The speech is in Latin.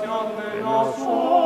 de nosotros.